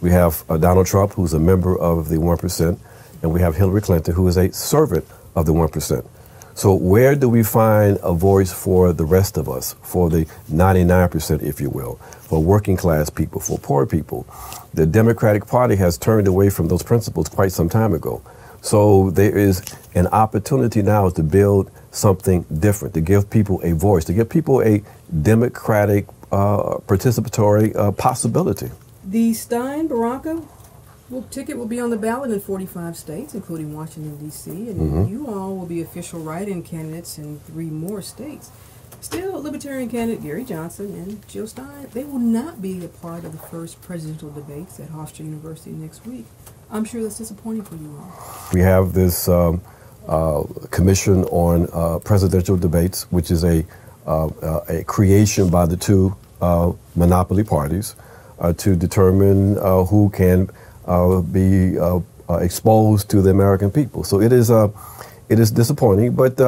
We have uh, Donald Trump, who's a member of the 1%, and we have Hillary Clinton, who is a servant of the 1%. So, where do we find a voice for the rest of us, for the 99%, if you will, for working class people, for poor people? The Democratic Party has turned away from those principles quite some time ago. So, there is an opportunity now to build something different, to give people a voice, to give people a democratic, uh, participatory uh, possibility. The Stein well, ticket will be on the ballot in 45 states, including Washington, D.C., and mm-hmm. you all will be official write in candidates in three more states. Still, Libertarian candidate Gary Johnson and Jill Stein, they will not be a part of the first presidential debates at Hofstra University next week. I'm sure that's disappointing for you all. We have this um, uh, commission on uh, presidential debates, which is a, uh, uh a creation by the two uh, monopoly parties to determine who can uh, be uh, uh, exposed to the American people. So it is, it is disappointing, but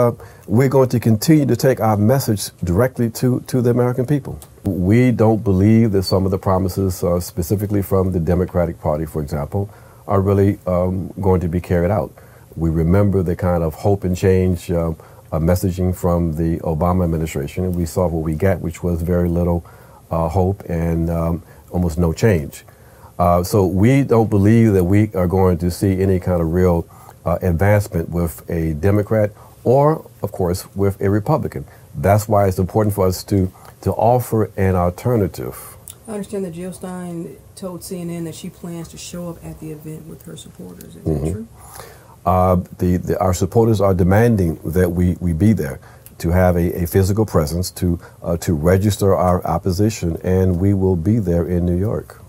we're going to continue to take our message directly to, to the American people. We don't believe that some of the promises, specifically from the Democratic Party, for example, are really um, going to be carried out. We remember the kind of hope and change uh, messaging from the Obama administration, and we saw what we got, which was very little uh, hope and um, almost no change. Uh, so we don't believe that we are going to see any kind of real uh, advancement with a Democrat or, of course, with a Republican. That's why it's important for us to, to offer an alternative. I understand that Jill Stein told CNN that she plans to show up at the event with her supporters. Is mm-hmm. that true? Uh, the, the, our supporters are demanding that we, we be there to have a, a physical presence, to, uh, to register our opposition, and we will be there in New York.